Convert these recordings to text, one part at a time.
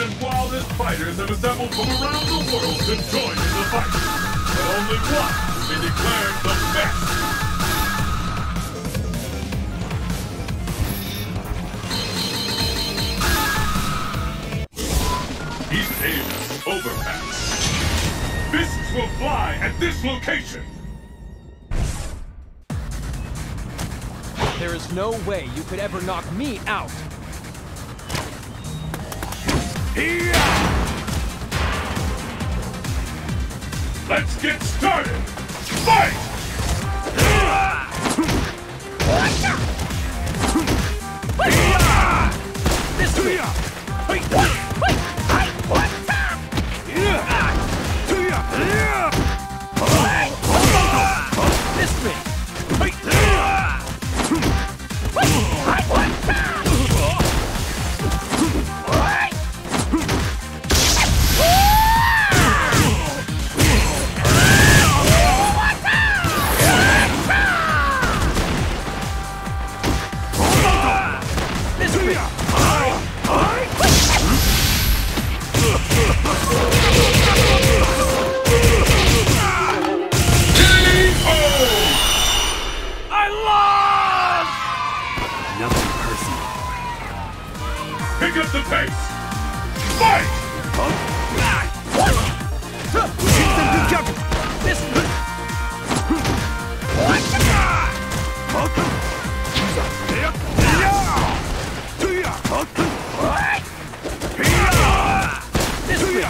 and wildest fighters have assembled from around the world to join in the fight. But only one will be declared the best. He's aimed overpass. Fists will fly at this location. There is no way you could ever knock me out. Let's get started! Fight! This way! This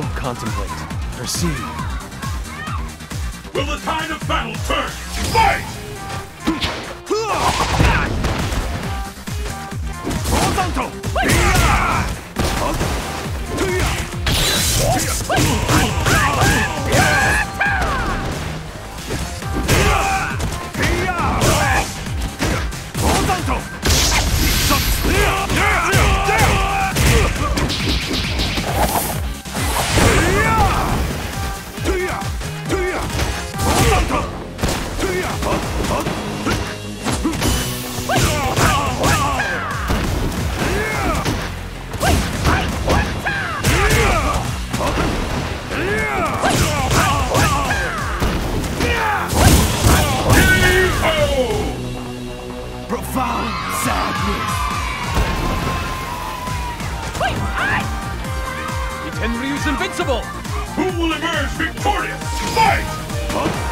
Don't contemplate. Perceive. Will the tide of battle turn? Fight! K.O. Profound sadness. Hitenryu's invincible! Who will emerge victorious? Fight!